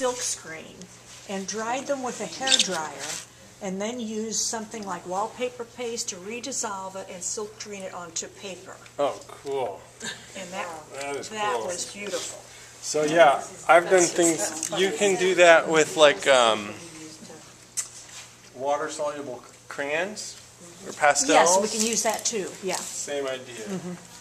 silk screen and dried them with a hair dryer and then used something like wallpaper paste to redissolve it and silk screen it onto paper. Oh, cool. And that, That is that cool. was beautiful. So yeah, I've done things. You can do that with like um, water soluble crayons or pastels. Yes, we can use that too, yeah. Same idea. Mm-hmm.